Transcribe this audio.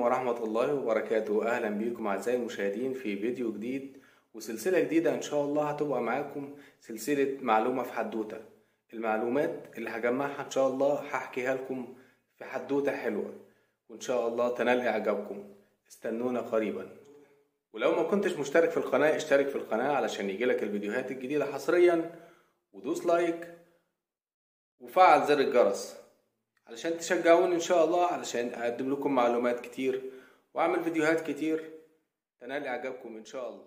ورحمة الله وبركاته. أهلا بيكم أعزائي المشاهدين في فيديو جديد وسلسلة جديدة إن شاء الله هتبقى معاكم سلسلة معلومة في حدوتة. المعلومات اللي هجمعها إن شاء الله هحكيها لكم في حدوتة حلوة وإن شاء الله تنال إعجابكم. استنونا قريبا. ولو ما كنتش مشترك في القناة اشترك في القناة علشان يجيلك الفيديوهات الجديدة حصريا. ودوس لايك وفعل زر الجرس. علشان تشجعوني إن شاء الله علشان أقدم لكم معلومات كتير وأعمل فيديوهات كتير. تنال إعجابكم إن شاء الله.